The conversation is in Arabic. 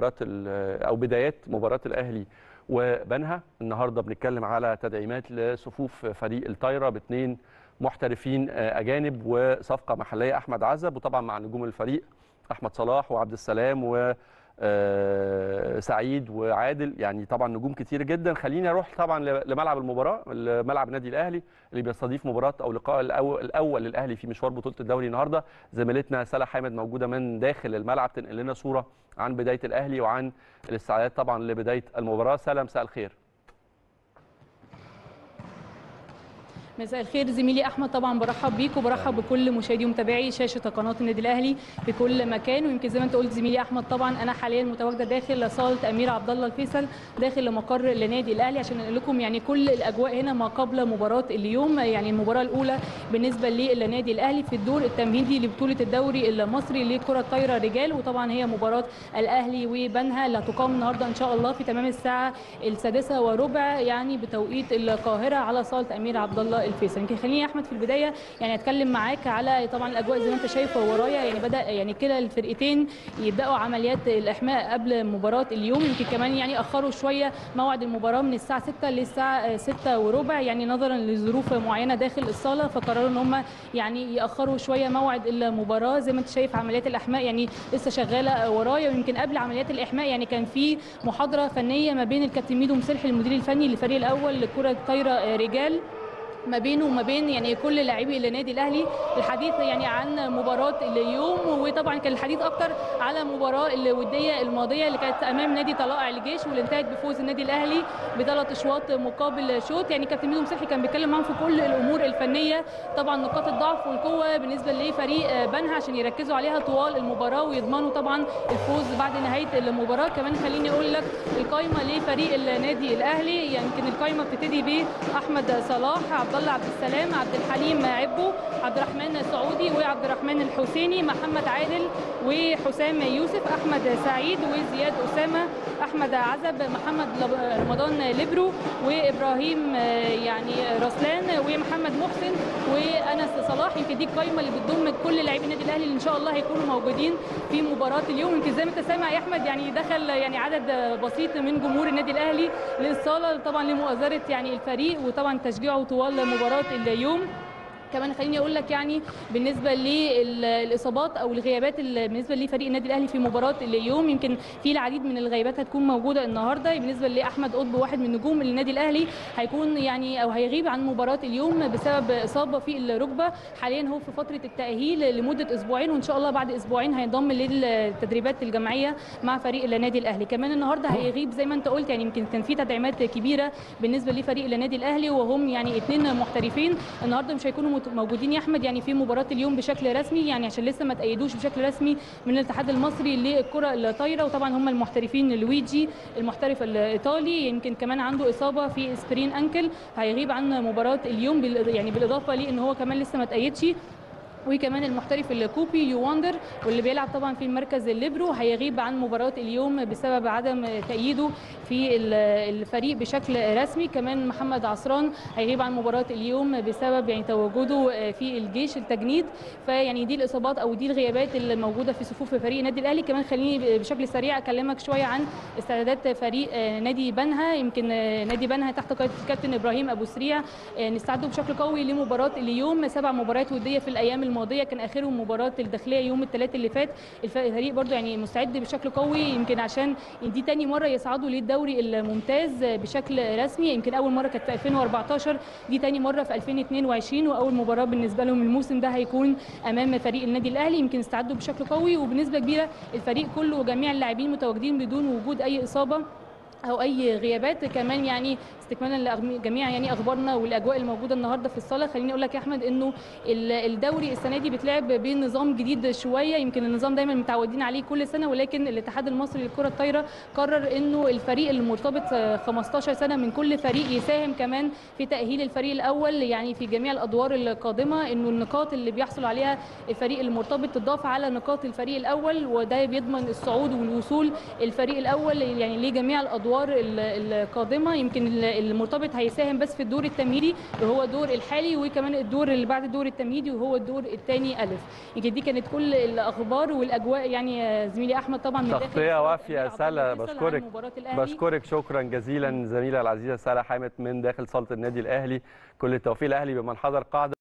مباراة أو بدايات مباراة الأهلي وبنها. النهارده بنتكلم على تدعيمات لصفوف فريق الطايرة باثنين محترفين آه، أجانب وصفقة محلية أحمد عزب وطبعا مع نجوم الفريق أحمد صلاح وعبد السلام و سعيد وعادل. يعني طبعا نجوم كتير جدا. خليني أروح طبعا لملعب المباراة ملعب النادي الأهلي اللي بيستضيف مباراة أو لقاء الأول للأهلي في مشوار بطولة الدوري النهارده. زميلتنا سلا حامد موجودة من داخل الملعب تنقل لنا صورة عن بداية الأهلي وعن الاستعدادات طبعا لبداية المباراة. سلا مساء الخير. مساء الخير زميلي أحمد طبعا برحب بيك وبرحب بكل مشاهدي ومتابعي شاشة قناة النادي الأهلي في كل مكان. ويمكن زي ما أنت قلت زميلي أحمد طبعا أنا حاليا متواجدة داخل صالة أمير عبد الله الفيصل داخل مقر النادي الأهلي عشان نقول لكم يعني كل الأجواء هنا ما قبل مباراة اليوم يعني المباراة الأولى بالنسبة للنادي الأهلي في الدور التمهيدي لبطولة الدوري المصري لكرة الطايره رجال. وطبعا هي مباراة الأهلي وبنها اللي هتقام النهارده إن شاء الله في تمام الساعة السادسة وربع يعني بتوقيت القاهرة على صالة أمير عبد الله الفيصل يمكن خليني يا أحمد في البداية يعني أتكلم معاك على طبعا الأجواء زي ما أنت شايف ورايا يعني بدأ يعني كده الفرقتين يبدأوا عمليات الإحماء قبل مباراة اليوم. يمكن كمان يعني أخروا شوية موعد المباراة من الساعة 6 للساعة 6 وربع يعني نظرا لظروف معينة داخل الصالة فقرروا إن هم يعني يأخروا شوية موعد المباراة. زي ما أنت شايف عمليات الإحماء يعني لسه شغالة ورايا. ويمكن قبل عمليات الإحماء يعني كان في محاضرة فنية ما بين الكابتن ميدو مسلحي المدير الفني للفريق الأول لكرة الطايره رجال. ما بينه وما بين يعني كل لاعبي النادي الأهلي الحديث يعني عن مباراة اليوم وطبعا كان الحديث أكتر على المباراه الودية الماضية اللي كانت أمام نادي طلائع الجيش واللي انتهت بفوز النادي الأهلي بثلاث أشواط مقابل شوط. يعني كابتن ميدو مسلحي كان بيتكلم معاهم في كل الأمور الفنية طبعا نقاط الضعف والقوة بالنسبة لفريق بنها عشان يركزوا عليها طوال المباراة ويضمنوا طبعا الفوز بعد نهاية المباراة. كمان خليني أقول لك القائمه لفريق النادي الأهلي يمكن القائمه بتبتدي بأحمد صلاح عبد الله عبد السلام عبد الحليم عبو عبد الرحمن سعودي وعبد الرحمن الحسيني محمد عادل وحسام يوسف أحمد سعيد وزياد أسامة أحمد عزب محمد رمضان لبرو وإبراهيم يعني رسلان ومحمد محسن وأنس صلاح. يمكن دي القايمة اللي بتضم كل لاعبي النادي الأهلي اللي إن شاء الله هيكونوا موجودين في مباراة اليوم. يمكن زي ما أنت سامع يا أحمد يعني دخل يعني عدد بسيط من جمهور النادي الأهلي للصالة طبعا لمؤازرة يعني الفريق وطبعا تشجيعه طوال مباراة اليوم كمان خليني أقول لك يعني بالنسبة للاصابات أو الغيابات بالنسبة لفريق النادي الأهلي في مباراة اليوم يمكن في العديد من الغيابات هتكون موجودة النهارده. بالنسبة لأحمد قطب واحد من نجوم النادي الأهلي هيكون يعني أو هيغيب عن مباراة اليوم بسبب إصابة في الركبة. حاليا هو في فترة التأهيل لمدة أسبوعين وإن شاء الله بعد أسبوعين هينضم للتدريبات الجماعية مع فريق النادي الأهلي. كمان النهارده هيغيب زي ما أنت قلت يعني يمكن كان في تدعيمات كبيرة بالنسبة لفريق النادي الأهلي وهم يعني اثنين محترفين. النهارده مش هيكونوا موجودين يا أحمد يعني في مباراة اليوم بشكل رسمي يعني عشان لسه ما تأيدوش بشكل رسمي من الاتحاد المصري للكرة الطايرة. وطبعا هم المحترفين لويجي المحترف الإيطالي يمكن كمان عنده إصابة في sprain ankle هيغيب عن مباراة اليوم يعني بالإضافة لأن هو كمان لسه ما تأيدش. وكمان المحترف الكوبي يواندر واللي بيلعب طبعا في المركز الليبرو هيغيب عن مباراة اليوم بسبب عدم تأييده في الفريق بشكل رسمي. كمان محمد عصران هيغيب عن مباراة اليوم بسبب يعني تواجده في الجيش التجنيد. فيعني دي الإصابات أو دي الغيابات اللي موجودة في صفوف فريق النادي الأهلي. كمان خليني بشكل سريع أكلمك شوية عن استعدادات فريق نادي بنها. يمكن نادي بنها تحت قياده الكابتن إبراهيم أبو سريع نستعدوا بشكل قوي لمباراة اليوم. سبع مباريات ودية في الأيام الماضية كان اخرهم مباراة الداخلية يوم الثلاث اللي فات. الفريق برده يعني مستعد بشكل قوي يمكن عشان دي تاني مرة يصعدوا للدوري الممتاز بشكل رسمي. يمكن أول مرة كانت في 2014 دي تاني مرة في 2022 وأول مباراة بالنسبة لهم الموسم ده هيكون أمام فريق النادي الأهلي. يمكن استعدوا بشكل قوي وبنسبة كبيرة الفريق كله وجميع اللاعبين متواجدين بدون وجود أي إصابة أو أي غيابات. كمان يعني استكمالا لجميع يعني أخبارنا والأجواء الموجودة النهارده في الصالة. خليني أقول لك يا أحمد إنه الدوري السنة دي بيتلعب بنظام جديد شوية. يمكن النظام دايما متعودين عليه كل سنة ولكن الاتحاد المصري للكرة الطايرة قرر إنه الفريق المرتبط 15 سنة من كل فريق يساهم كمان في تأهيل الفريق الأول يعني في جميع الأدوار القادمة. إنه النقاط اللي بيحصل عليها الفريق المرتبط تضاف على نقاط الفريق الأول وده بيضمن الصعود والوصول الفريق الأول يعني لجميع الأدوار القادمة. يمكن المرتبط هيساهم بس في الدور التمهيدي وهو الدور الحالي وكمان الدور اللي بعد الدور التمهيدي وهو الدور الثاني ألف. يمكن دي كانت كل الأخبار والأجواء. يعني زميلي أحمد طبعا من داخل تغطيه وافية سلا بشكرك. بشكرك. شكرا جزيلا زميلة العزيزة سلا حامد من داخل صاله النادي الأهلي. كل التوفيق الاهلي بمن حضر قاعدة